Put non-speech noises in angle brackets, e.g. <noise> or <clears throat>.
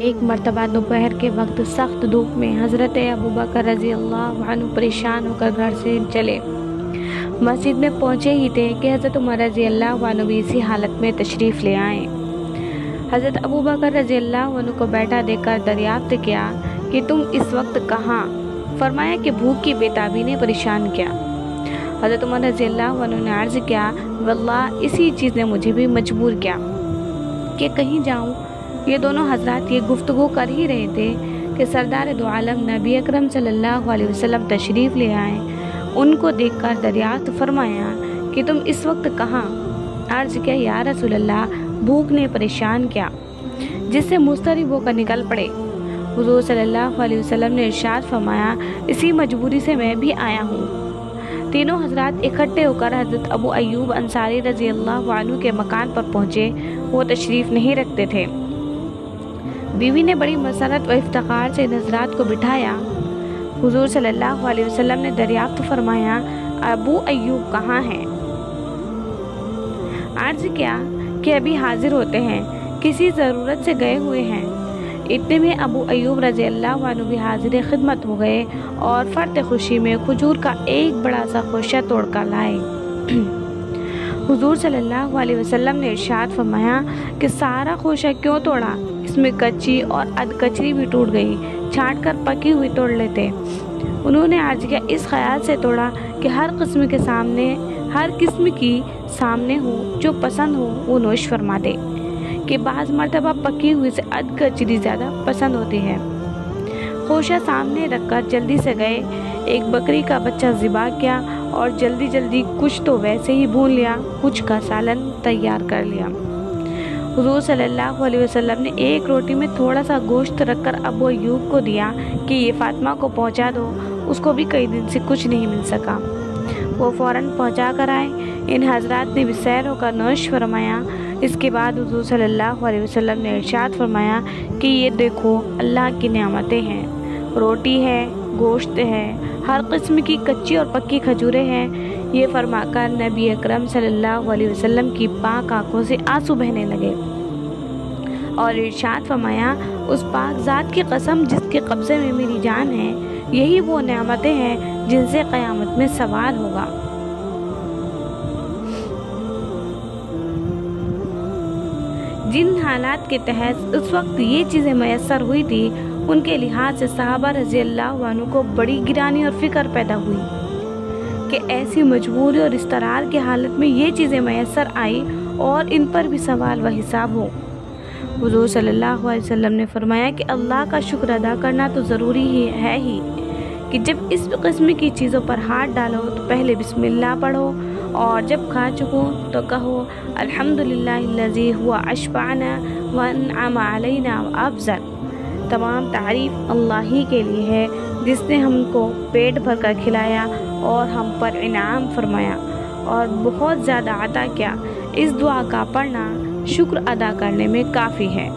एक मरतबा दोपहर के वक्त सख्त धूप में हज़रत अबू बकर रज़ी अल्लाह परेशान होकर घर से चले। मस्जिद में पहुँचे ही थे कि हज़रत उमर रज़ी अल्लाह भी इसी हालत में तशरीफ़ ले आए। हज़रत अबू बकर रज़ी अल्लाह को बैठा देखकर दरियाफ्त किया कि तुम इस वक्त कहाँ? फरमाया कि भूख की बेताबी ने परेशान किया। हज़रत उमर रज़ी अल्लाह ने अर्ज़ किया वल्ला इसी चीज़ ने मुझे भी मजबूर किया कि कहीं जाऊँ ये दोनों हज़रत ये गुफ्तु कर ही रहे थे कि सरदार दो आलम नबी अकरम सल्लल्लाहु अलैहि वसल्लम तशरीफ़ ले आए। उनको देखकर दरियाफ्त फरमाया कि तुम इस वक्त कहाँ? अर्ज़ किया, या रसूल अल्लाह भूख ने परेशान किया, जिससे मुस्तरब होकर निकल पड़े। हुजूर सल्लल्लाहु अलैहि वसल्लम ने इरशाद फरमाया, इसी मजबूरी से मैं भी आया हूँ। तीनों हजरात इकट्ठे होकर हज़रत अबू अयूब अंसारी रज़ी अल्लाह के मकान पर पहुँचे। वो तशरीफ़ नहीं रखते थे। बीवी ने बड़ी मसरत व इफ्तार से नजरात को बिठाया। हुजूर सल्लल्लाहु अलैहि वसल्लम ने दरियाफ्त फरमाया, अबू अयूब कहाँ हैं? अर्ज़ किया कि अभी हाजिर होते हैं, किसी ज़रूरत से गए हुए हैं। इतने में अबू अयूब रज़ी अल्लाह भी हाजिर खिदमत हो गए और फ़र्त खुशी में खजूर का एक बड़ा सा खोशा तोड़ कर लाए। <clears throat> हुजूर सल्लल्लाहु अलैहि वसल्लम ने इरशाद फरमाया कि सारा खोशा क्यों तोड़ा? इसमें कच्ची और अध कचरी भी टूट गई। छाट कर पकी हुई तोड़ लेते। उन्होंने आज के इस ख्याल से तोड़ा कि हर किस्म के सामने, हर किस्म की सामने हो, जो पसंद हो, वो नोश फरमा दे कि बाज़ मरतबा पकी हुई से अध कचरी ज़्यादा पसंद होती है। खोशा सामने रखकर जल्दी से गए। एक बकरी का बच्चा ज़िबा किया और जल्दी जल्दी कुछ तो वैसे ही भून लिया, कुछ का सालन तैयार कर लिया। हुजूर अलैहि वसल्लम ने एक रोटी में थोड़ा सा गोश्त रखकर अबू अयूब को दिया कि ये फातिमा को पहुँचा दो, उसको भी कई दिन से कुछ नहीं मिल सका। वो फ़ौरन पहुँचा कर आए। इन हजरात ने भी सैर होकर नोश फरमाया। इसके बाद सल्लल्लाहु अलैहि वसल्लम ने इरशाद फरमाया कि ये देखो, अल्लाह की नेमतें हैं। रोटी है, गोश्त है, हर किस्म की कच्ची और पक्की खजूरें हैं। ये फरमाकर नबी अकरम सल्लल्लाहु अलैहि वसल्लम की पाक आँखों से आँसू बहने लगे और इरशाद फरमाया, उस पाक ज़ात की कसम जिसके कब्ज़े में मेरी जान है, यही वो नेमतें हैं जिनसे क़यामत में सवाल होगा। जिन हालात के तहत उस वक्त ये चीज़ें मैसर हुई थी, उनके लिहाज से साहबा रज़ी अल्लाह को बड़ी गिरानी और फ़िक्र पैदा हुई। कि ऐसी मजबूरी और तरह की हालत में ये चीज़ें मैसर आई और इन पर भी सवाल व हिसाब हो। हजूर सल्लल्लाहु अलैहि वसल्लम ने फरमाया कि अल्लाह का शुक्र अदा करना तो ज़रूरी ही है ही, कि जब इस किस्म की चीज़ों पर हाथ डालो तो पहले बिस्मिल्लाह पढ़ो और जब खा चुको तो कहो, अल्हम्दुलिल्लाह हुआ अशबाना वन अलैना अफजल। तमाम तारीफ़ अल्लाह ही के लिए है, जिसने हमको पेट भर कर खिलाया और हम पर इनाम फरमाया और बहुत ज़्यादा अदा किया। इस दुआ का पढ़ना शुक्र अदा करने में काफ़ी है।